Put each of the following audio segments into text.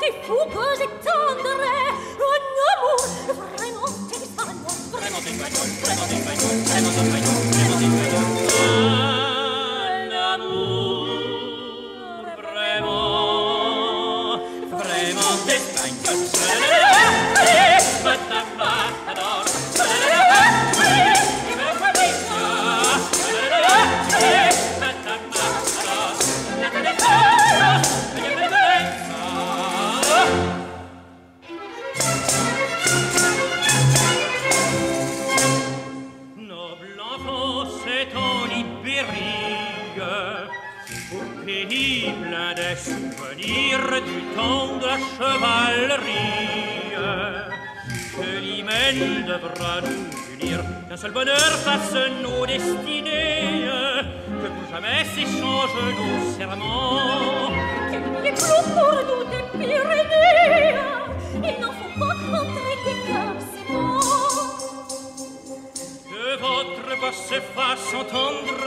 Senti fugose tendere Un amour Vraiment espagnol Vraiment espagnol Vraiment espagnol Vraiment espagnol Vraiment espagnol Un amour Vraiment Vraiment espagnol Noble enfant, c'est en Ibérie, au pays plein de souvenirs du temps de la chevalerie. Que l'hymen devra nous unir, qu'un seul bonheur fasse nos destinées, que pour jamais s'échangent nos serments. Qu'il n'y ait plus pour nous des Pyrénées, votre voix se fasse entendre,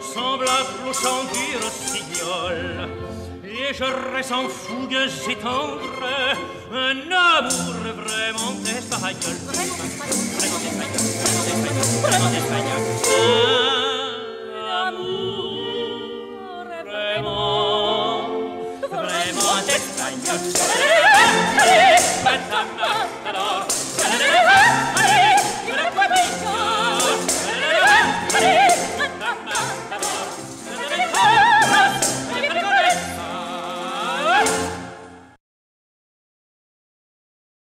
semblable au chant du rossignol. Et je ressens fougueuse et tendre, un amour vraiment espagnol. Vraiment espagnol. Vraiment espagnol, vraiment espagnol, vraiment espagnol. Un amour vraiment, vraiment espagnol.